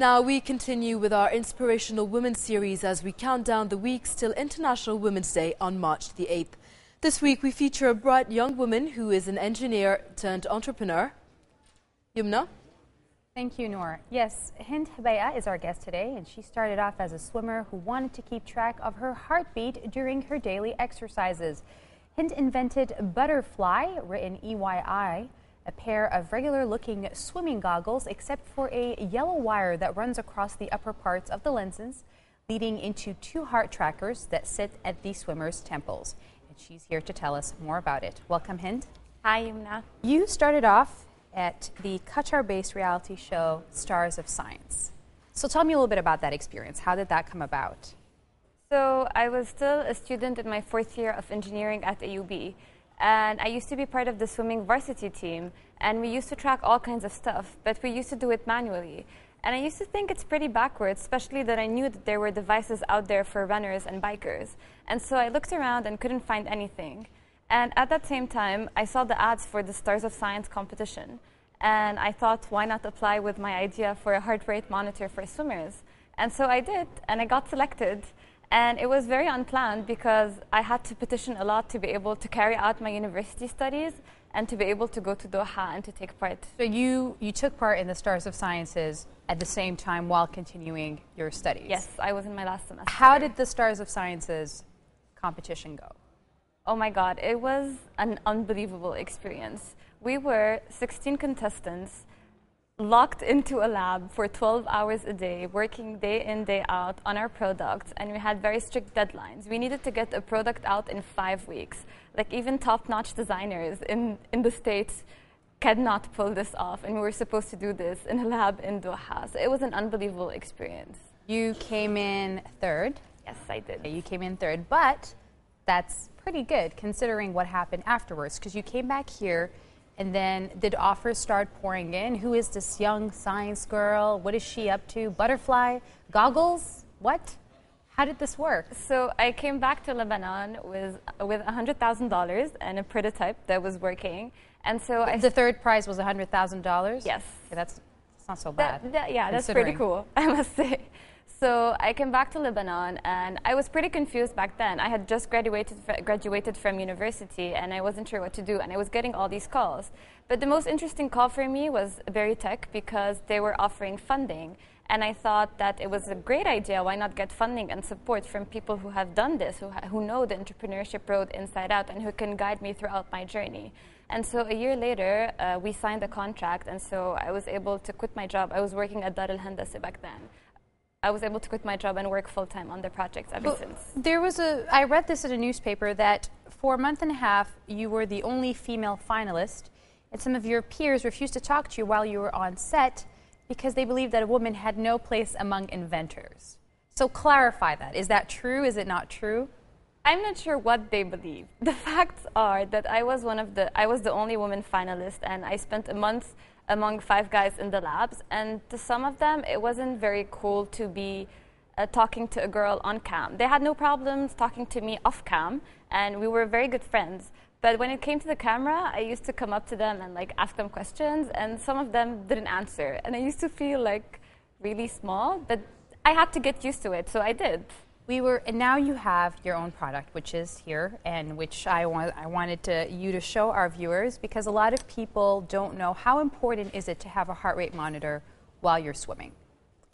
Now we continue with our Inspirational Women series as we count down the weeks till International Women's Day on March the 8th. This week we feature a bright young woman who is an engineer turned entrepreneur. Youmna? Thank you, Noor. Yes, Hind Hobeika is our guest today, and she started off as a swimmer who wanted to keep track of her heartbeat during her daily exercises. Hind invented ButterflEye, written EYI, a pair of regular looking swimming goggles except for a yellow wire that runs across the upper parts of the lenses, leading into two heart trackers that sit at the swimmer's temples. And she's here to tell us more about it. Welcome, Hind. Hi, Youmna. You started off at the Qatar based reality show Stars of Science. So tell me a little bit about that experience. How did that come about? So, I was still a student in my fourth year of engineering at AUB and I used to be part of the swimming varsity team, and we used to track all kinds of stuff, but we used to do it manually. And I used to think it's pretty backwards, especially that I knew that there were devices out there for runners and bikers. And so I looked around and couldn't find anything. And at that same time, I saw the ads for the Stars of Science competition. And I thought, why not apply with my idea for a heart rate monitor for swimmers? And so I did, and I got selected. And it was very unplanned because I had to petition a lot to be able to carry out my university studies and to be able to go to Doha and to take part. So you, you took part in the Stars of Sciences at the same time while continuing your studies? Yes, I was in my last semester. How did the Stars of Sciences competition go? Oh my God, it was an unbelievable experience. We were 16 contestants locked into a lab for 12 hours a day, working day in, day out on our products, and we had very strict deadlines. We needed to get a product out in five weeks. Like, even top notch designers in, in the States cannot pull this off, and we were supposed to do this in a lab in Doha. So it was an unbelievable experience. You came in third. Yes, I did. You came in third, but that's pretty good considering what happened afterwards because you came back here and then did offers start pouring in? Who is this young science girl? What is she up to? ButterflEye? Goggles? What? How did this work? So I came back to Lebanon with with $100,000 and a prototype that was working. And so the, I the third prize was $100,000? Yes. Okay, that's, that's not so bad. That, that, yeah, that's pretty cool, I must say. So I came back to Lebanon, and I was pretty confused back then. I had just graduated graduated from university, and I wasn't sure what to do, and I was getting all these calls. But the most interesting call for me was Berytech because they were offering funding, and I thought that it was a great idea. Why not get funding and support from people who have done this, who who know the entrepreneurship road inside out, and who can guide me throughout my journey. And so a year later, uh, we signed a contract, and so I was able to quit my job. I was working at Dar al Handasa back then. I was able to quit my job and work full time on the project ever since. There was a, I read this in a newspaper that for a month and a half you were the only female finalist, and some of your peers refused to talk to you while you were on set because they believed that a woman had no place among inventors. So clarify that. Is that true? Is it not true? I'm not sure what they believe. The facts are that I was one of the I was the only woman finalist and I spent a month among five guys in the labs. And to some of them, it wasn't very cool to be uh, talking to a girl on cam. They had no problems talking to me off cam, and we were very good friends. But when it came to the camera, I used to come up to them and like ask them questions, and some of them didn't answer. And I used to feel like really small, but I had to get used to it, so I did. We were, and now you have your own product, which is here, and which I want, I wanted to you to show our viewers because a lot of people don't know how important is it to have a heart rate monitor while you're swimming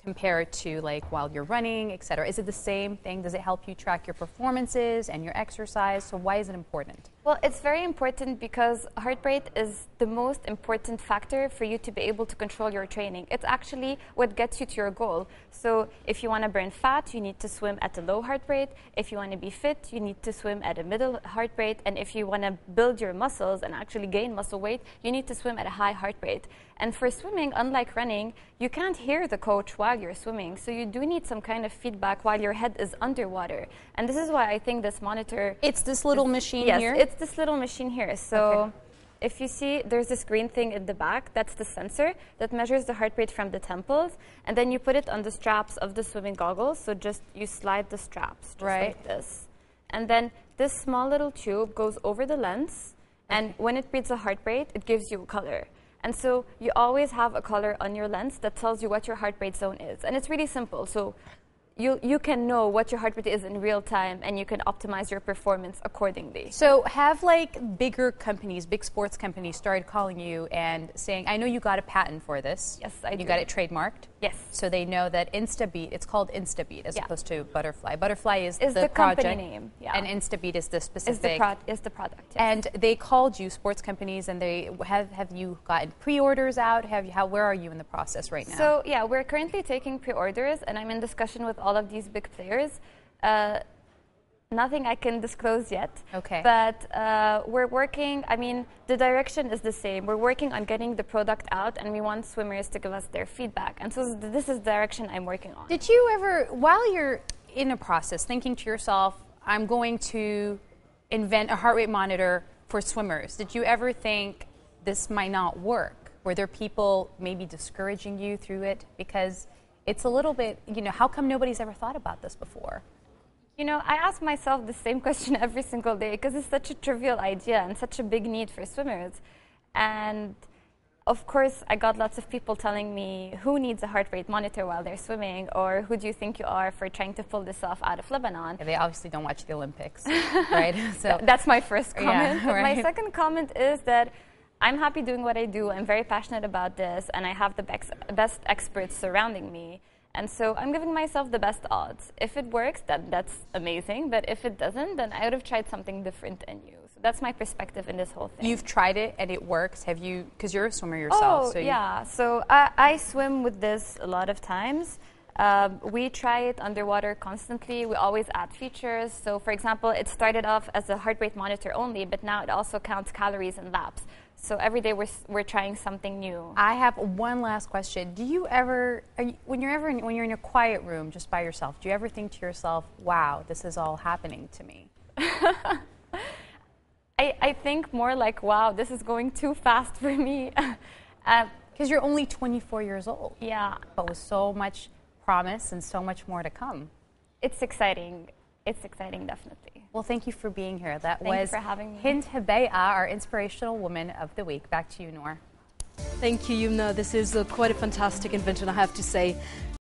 compared to like while you're running, et cetera? Is it the same thing? Does it help you track your performances and your exercise? So why is it important? Well, it's very important because heart rate is the most important factor for you to be able to control your training. It's actually what gets you to your goal. So if you want to burn fat, you need to swim at a low heart rate. If you want to be fit, you need to swim at a middle heart rate. And if you want to build your muscles and actually gain muscle weight, you need to swim at a high heart rate. And for swimming, unlike running, you can't hear the coach while you're swimming. So you do need some kind of feedback while your head is underwater. And this is why I think this monitor. It's this little machine yes, here? It's this little machine here. So. Okay. If you see, there's this green thing in the back. That's the sensor that measures the heart rate from the temples, and then you put it on the straps of the swimming goggles. So just you slide the straps just right. like this, and then this small little tube goes over the lens, and when it reads the heart rate, it gives you a color. And so you always have a color on your lens that tells you what your heart rate zone is. And it's really simple. So you, you can know what your heart rate is in real time and you can optimize your performance accordingly. So have like bigger companies, big sports companies started calling you and saying, I know you got a patent for this. Yes, I You do. got it trademarked. Yes. So they know that InstaBeat, it's called InstaBeat as Yeah. opposed to ButterflEye. ButterflEye is, Is the, the company project, name, yeah. and InstaBeat is the Is the, specific. pro- is the product. yes. and they called you, sports companies, and they have have you gotten pre-orders out? Have you? How? Where are you in the process right now? So yeah, we're currently taking pre-orders, and I'm in discussion with all of these big players. Uh, nothing I can disclose yet. Okay. But uh, we're working. I mean, the direction is the same. We're working on getting the product out, and we want swimmers to give us their feedback. And so this is the direction I'm working on. Did you ever, while you're in a process, thinking to yourself, I'm going to invent a heart rate monitor for swimmers, did you ever think this might not work? Were there people maybe discouraging you through it? Because it's a little bit, you know, how come nobody's ever thought about this before? You know, I ask myself the same question every single day because it's such a trivial idea and such a big need for swimmers. And of course, I got lots of people telling me, who needs a heart rate monitor while they're swimming? Or who do you think you are for trying to pull this off out of Lebanon? They obviously don't watch the Olympics, right? So That's my first Yeah, comment. My second comment is that I'm happy doing what I do. I'm very passionate about this, and I have the bex- best experts surrounding me. And so I'm giving myself the best odds. If it works, then that's amazing. But if it doesn't, then I would have tried something different and new. So that's my perspective in this whole thing. you've tried it and it works. Have you? Because you're a swimmer yourself. Oh, so yeah. So I, I swim with this a lot of times. Um, we try it underwater constantly. We always add features. So, for example, it started off as a heart rate monitor only, but now it also counts calories and laps. So every day we're, we're trying something new. I have one last question. Do you ever, are you, when you're ever in, when you're in a quiet room just by yourself, do you ever think to yourself, "Wow, this is all happening to me"? I, I think more like, wow, this is going too fast for me. uh, Because you're only 24 years old, yeah, but with so much promise and so much more to come. it's exciting. It's exciting, definitely. Well, thank you for being here. That Thank you was for having me. Hind Hobeika, our inspirational woman of the week. Back to you, Noor. Thank you, Youmna. This is uh, quite a fantastic invention, I have to say.